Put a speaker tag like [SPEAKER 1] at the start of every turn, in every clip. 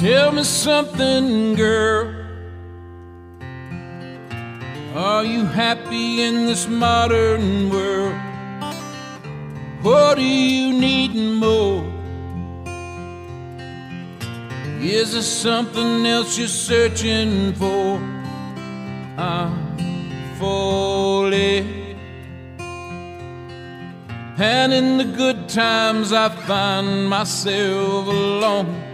[SPEAKER 1] Tell me something, girl. Are you happy in this modern world? What do you need more? Is there something else you're searching for? I'm falling. And in the good times, I find myself alone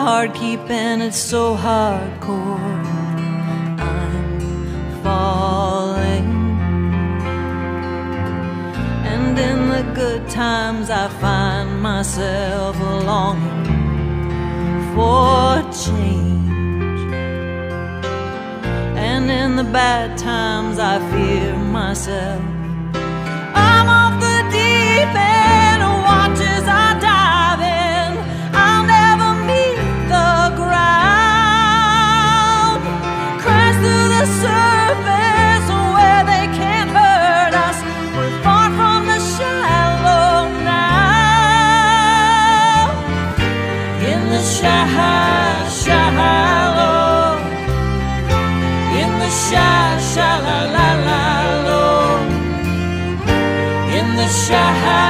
[SPEAKER 2] Hard keeping it so hardcore? I'm falling. And in the good times, I find myself longing for change. And in the bad times, I fear myself. I'm off the deep end, watch as I dive In the shallow, shallow. In the shallow, shallow. We're far from the shallow